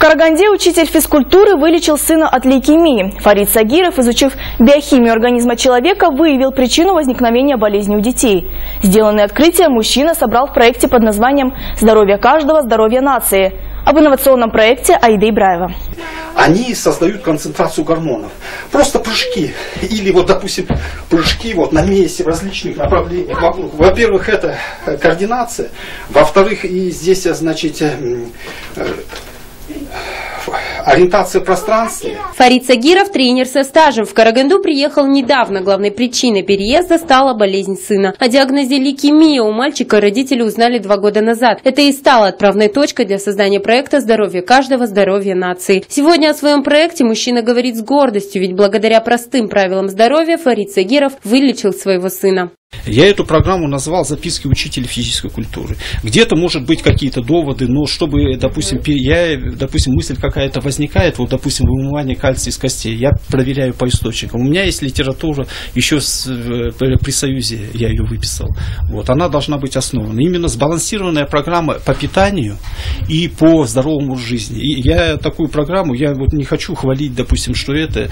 Караганде учитель физкультуры вылечил сына от лейкемии. Фарид Сагиров, изучив биохимию организма человека, выявил причину возникновения болезни у детей. Сделанное открытие мужчина собрал в проекте под названием «Здоровье каждого, здоровье нации». Об инновационном проекте Аида Ибраева. Они создают концентрацию гормонов. Просто прыжки. Или вот, допустим, прыжки вот на месте в различных направлениях. Во-первых, это координация. Во-вторых, и здесь, значит, э, ориентация в пространстве. Фарид Сагиров, тренер со стажем, в Караганду приехал недавно. Главной причиной переезда стала болезнь сына. О диагнозе лейкемия у мальчика родители узнали два года назад. Это и стало отправной точкой для создания проекта «Здоровье каждого, здоровье нации». Сегодня о своем проекте мужчина говорит с гордостью, ведь благодаря простым правилам здоровья Фарид Сагиров вылечил своего сына. Я эту программу назвал «Записки учителя физической культуры». Где-то, может быть, какие-то доводы, но чтобы, допустим, я, допустим, мысль какая-то возникает, вот, допустим, вымывание кальция из костей, я проверяю по источникам. У меня есть литература, еще с, э, при Союзе я ее выписал. Вот, она должна быть основана. Именно сбалансированная программа по питанию и по здоровому жизни. И я такую программу, я вот не хочу хвалить, допустим, что это,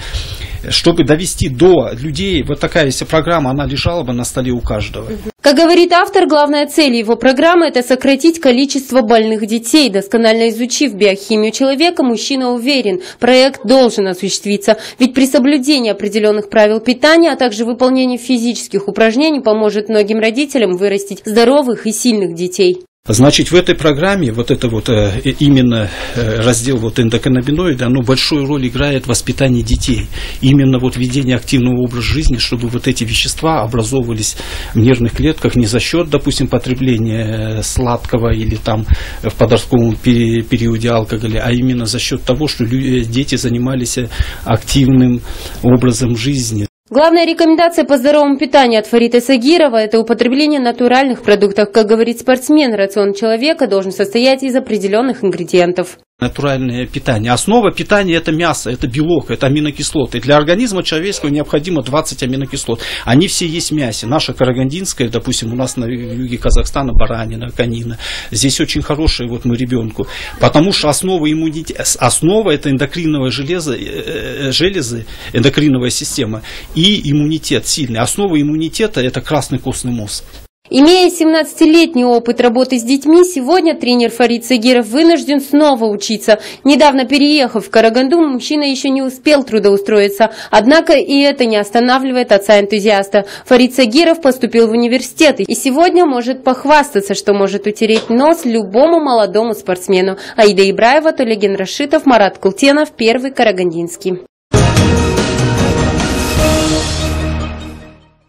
чтобы довести до людей, вот такая, если программа, она лежала бы на столе у каждого. Как говорит автор, главная цель его программы – это сократить количество больных детей. Досконально изучив биохимию человека, мужчина уверен, проект должен осуществиться. Ведь при соблюдении определенных правил питания, а также выполнении физических упражнений поможет многим родителям вырастить здоровых и сильных детей. Значит, в этой программе вот это вот э, именно э, раздел вот эндоканнабиноиды, оно большую роль играет в воспитании детей. Именно вот введение активного образа жизни, чтобы вот эти вещества образовывались в нервных клетках не за счет, допустим, потребления э, сладкого или там в подростковом периоде алкоголя, а именно за счет того, что дети занимались активным образом жизни. Главная рекомендация по здоровому питанию от Фарита Сагирова – это употребление натуральных продуктов. Как говорит спортсмен, рацион человека должен состоять из определенных ингредиентов натуральное питание. Основа питания это мясо, это белок, это аминокислоты. Для организма человеческого необходимо 20 аминокислот. Они все есть в мясе. Наша карагандинская, допустим, у нас на юге Казахстана баранина, конина. Здесь очень хорошая вот мы ребенку. Потому что основа иммунитета, основа это эндокриновое железо, э, э, железы, эндокриновая система и иммунитет сильный. Основа иммунитета это красный костный мозг. Имея 17-летний опыт работы с детьми, сегодня тренер Фарид Сагиров вынужден снова учиться. Недавно переехав в Караганду, мужчина еще не успел трудоустроиться. Однако и это не останавливает отца-энтузиаста. Фарид Сагиров поступил в университет и сегодня может похвастаться, что может утереть нос любому молодому спортсмену. Аида Ибраева, Толегин Рашитов, Марат Култенов, Первый Карагандинский.